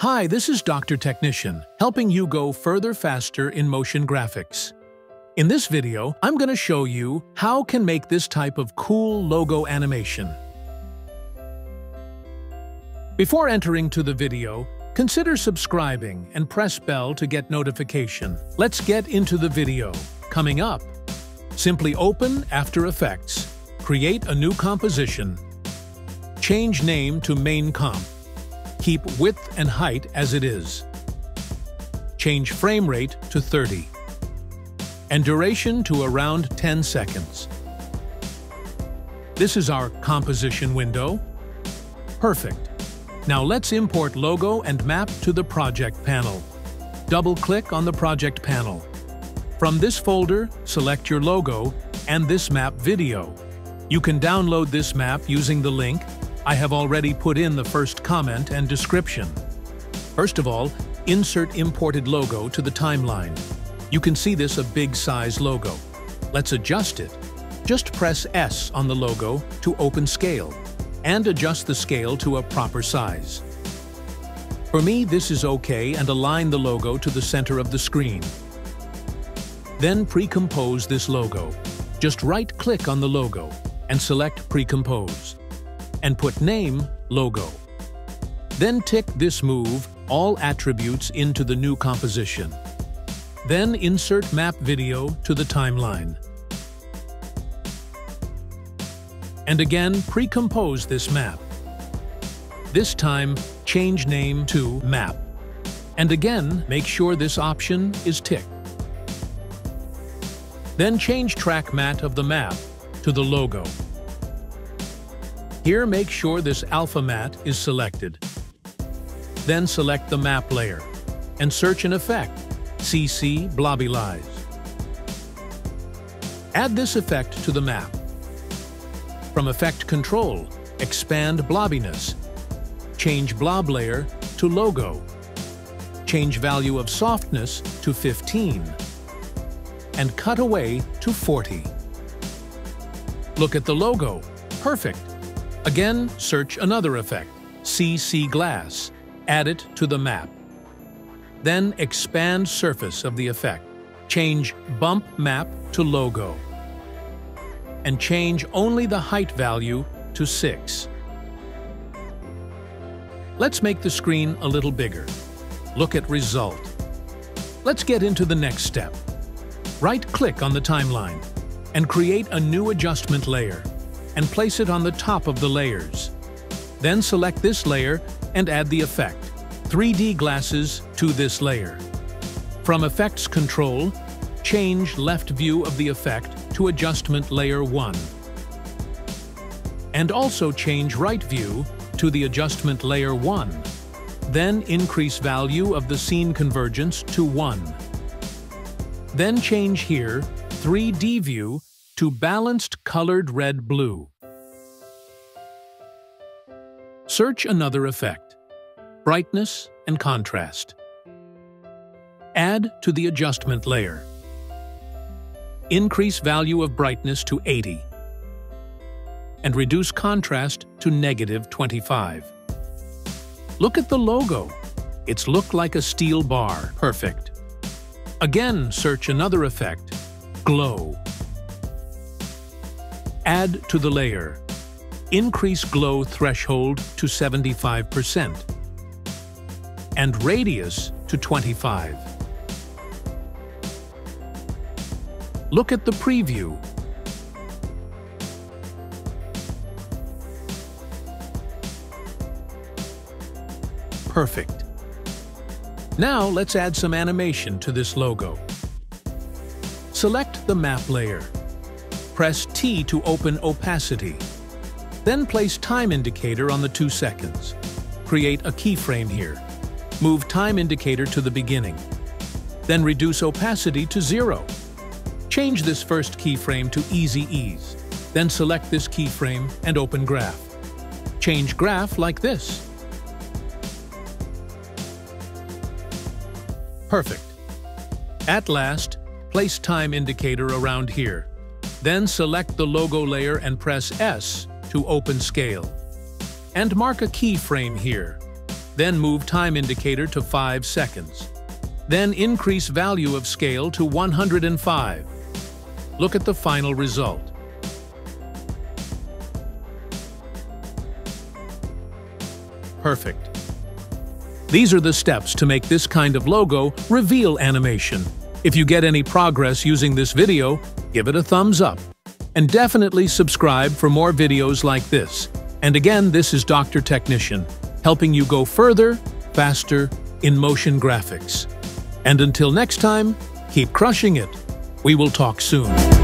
Hi, this is Dr. Technician, helping you go further faster in motion graphics. In this video, I'm going to show you how can make this type of cool logo animation. Before entering to the video, consider subscribing and press bell to get notification. Let's get into the video. Coming up, simply open After Effects, create a new composition, change name to main comp, keep width and height as it is, change frame rate to 30, and duration to around 10 seconds. This is our composition window. Perfect. Now let's import logo and map to the project panel. Double-click on the project panel. From this folder, select your logo and this map video. You can download this map using the link I have already put in the first comment and description. First of all, insert imported logo to the timeline. You can see this a big size logo. Let's adjust it. Just press S on the logo to open scale and adjust the scale to a proper size. For me, this is okay and align the logo to the center of the screen. Then pre-compose this logo. Just right-click on the logo and select Pre-compose. And put Name Logo. Then tick this move all attributes into the new composition. Then insert Map Video to the timeline. and again pre-compose this map. This time, change name to Map. And again, make sure this option is ticked. Then change track matte of the map to the logo. Here make sure this alpha matte is selected. Then select the map layer and search an effect, CC Blobbylize. Add this effect to the map. From Effect Control, expand blobbiness. Change blob layer to logo. Change value of softness to 15. And cut away to 40. Look at the logo. Perfect. Again, search another effect, CC Glass. Add it to the map. Then expand surface of the effect. Change Bump Map to Logo and change only the height value to 6. Let's make the screen a little bigger. Look at Result. Let's get into the next step. Right-click on the timeline and create a new adjustment layer and place it on the top of the layers. Then select this layer and add the effect, 3D glasses, to this layer. From Effects Control, change left view of the effect to Adjustment Layer 1. And also change Right View to the Adjustment Layer 1. Then increase value of the Scene Convergence to 1. Then change here 3D View to Balanced Colored Red-Blue. Search another effect, Brightness and Contrast. Add to the Adjustment layer. Increase value of brightness to 80 and reduce contrast to negative 25. Look at the logo. It's look like a steel bar. Perfect. Again, search another effect, glow. Add to the layer. Increase glow threshold to 75% and radius to 25. Look at the preview. Perfect. Now let's add some animation to this logo. Select the map layer. Press T to open opacity. Then place time indicator on the 2 seconds. Create a keyframe here. Move time indicator to the beginning. Then reduce opacity to 0. Change this first keyframe to Easy Ease. Then select this keyframe and open Graph. Change Graph like this. Perfect. At last, place time indicator around here. Then select the logo layer and press S to open scale. And mark a keyframe here. Then move time indicator to 5 seconds. Then increase value of scale to 105. Look at the final result. Perfect. These are the steps to make this kind of logo reveal animation. If you get any progress using this video, give it a thumbs up. And definitely subscribe for more videos like this. And again, this is Dr. Technician, helping you go further, faster, in motion graphics. And until next time, keep crushing it. We will talk soon.